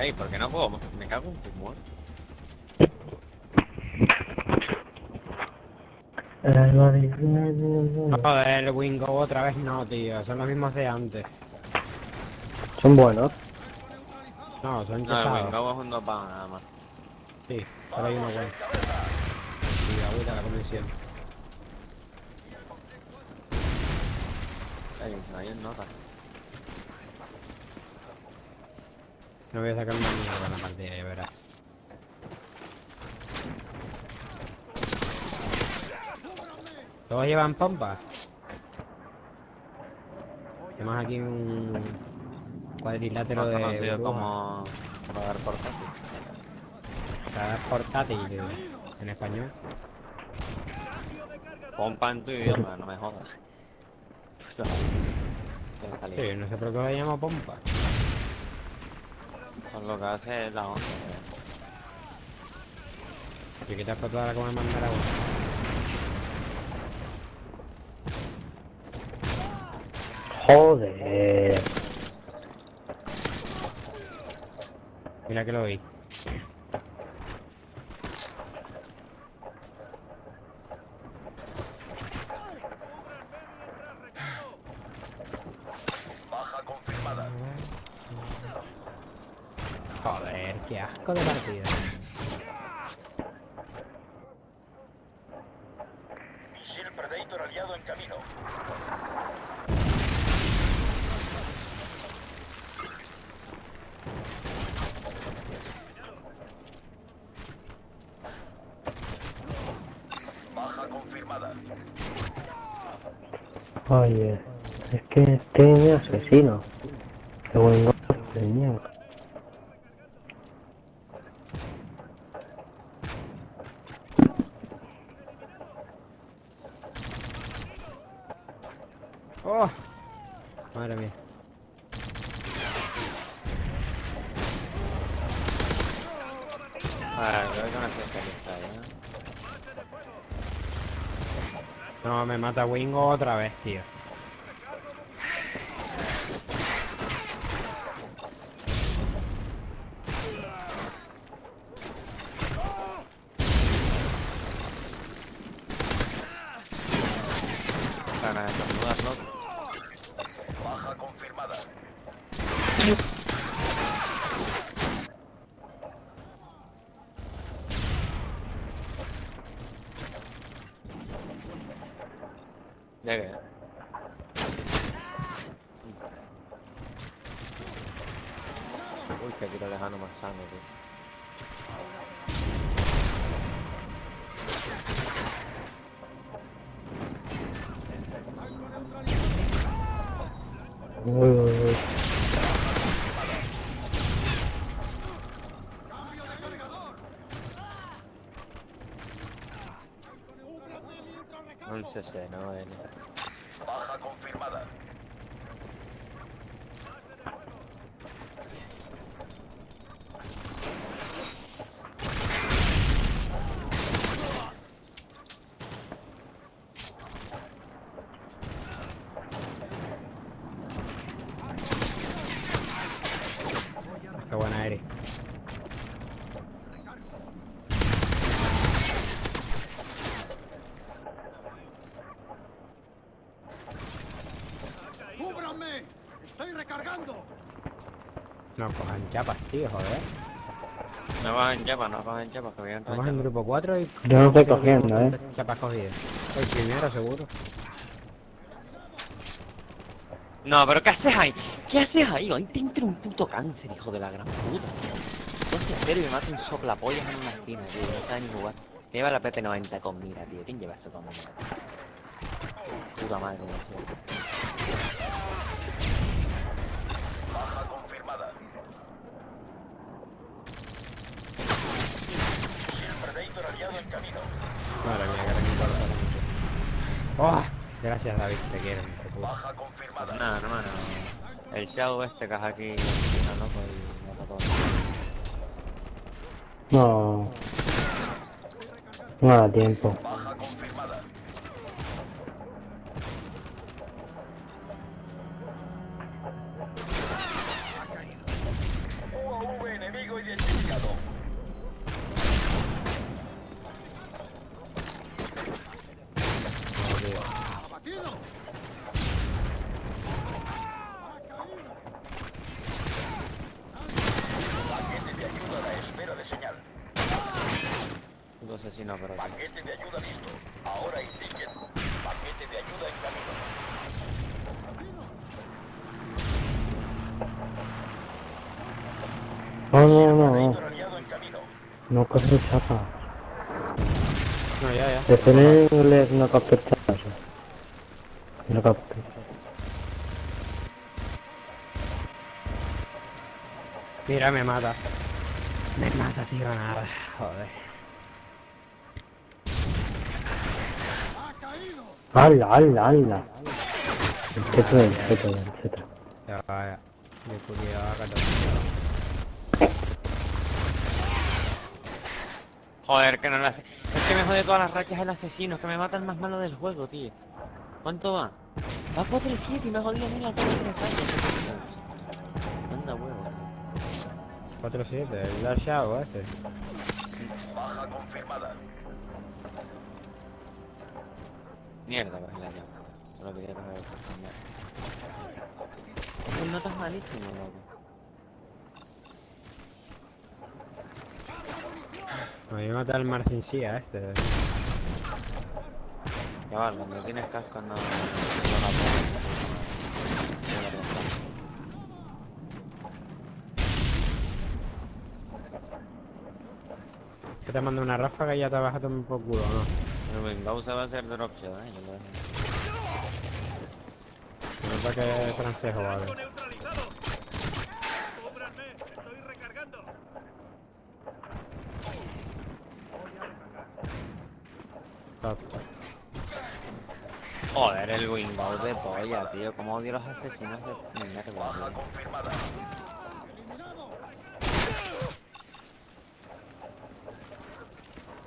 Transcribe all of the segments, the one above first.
Ey, ¿por qué no puedo? Me cago en tu muerte. Joder, el Wingo otra vez no, tío. Son los mismos de antes. Son buenos. No, son No, el. Wingo es un dos pavos nada más. Sí, solo hay uno bueno. Y agüita la convención. Ey, no hay nota. No voy a sacar una mierda en la partida, ya verás. ¿Todos llevan pompas? Tenemos aquí un cuadrilátero No de como radar portátil. Radar portátil en español. Pompa en tu idioma, no me jodas. Qué Sí, no sé por qué lo llamo pompa. Son lo que hace la onda. Si quitas la que me mandara uno. Joder. Mira que lo vi. Joder, qué asco de partida. Misil Predator aliado en camino. Baja confirmada. Oye, es que este es asesino. Qué buen golpe de mierda. ¡Oh! Madre mía. Ah, creo que no es especialista, ¿eh? No, me mata Wingo otra vez, tío. Para estornudarlo. Baja confirmada. Llegue. Uy, que quiero dejarlo más sano, tío. Uy, uy, uy. Un CC, no N. Baja confirmada. Buena eres. ¡Cúbranme! ¡Estoy recargando! No cojan chapas, tío, joder. No cogen chapas, no cogen chapas, que voy a entrar Estamos en grupo 4 y... Yo no estoy cogiendo, eh. Chapas cogidas. El primero, seguro. No, pero ¿qué haces ahí? ¿Qué haces ahí? Hoy te entra un puto cáncer, hijo de la gran puta. No sé hacer y me mata un soplapollas en una esquina, tío. No sabe ni jugar. Lleva la PP90 con mira, tío. ¿Quién lleva eso con mira? Puta madre, tío. Baja confirmada. Misil Predator aliado en camino. Madre mía, que ¡Oh! Gracias, David, te quiero. Baja confirmada. Nada, hermano. El Shadow este que es aquí, está loco y mata todo. No. No da tiempo. Asesino, pero... Paquete de ayuda listo. Ahora indiquen. Paquete de ayuda en camino. No, no, no, no. No coges chapa. No, ya, ya. De tenerle una captura chapa. Una captura. Mira, me mata. Me mata, tío, nada. Joder. ¡Hala, hala, hala! Etcétera, etcétera, etcétera. Ya vaya. De cuidado, acá Joder, que no lo hace. Es que me jode todas las rachas el asesino, es que me mata el más malo del juego, tío. ¿Cuánto va? Va 4 y 7 y me jodía a mí las 4 rachas. Anda huevo. 4-7, el Dash Shadow ese. Baja confirmada. Mierda, pues la llamo. Solo quería coger el cambiar. El nota es malísimo, loco. No, yo maté al Marcin Sia este. Chaval, cuando tienes casco no... no la puedo. No la puedo. Que te mando una ráfaga y ya te vas a tomar por culo, ¿no? Pero venga, se va a hacer dropshot, eh. Yo lo dejo. No es para que francejo, vale. neutralizado. Cúbranme, estoy recargando. Exacto. Joder, el Windows de polla, tío. Como odio los asesinos de mierda.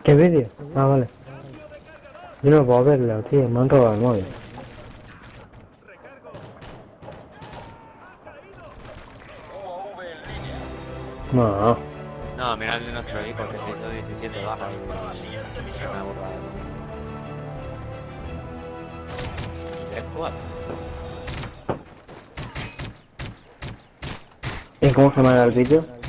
¿Qué vídeo? Ah, vale. Yo no puedo verlo, tío. Me han robado el móvil. No. No, mira el de nuestro hijo que se hizo 17 bajas y se me ha borrado. Y 3 4. ¿Y cómo se llama el vídeo?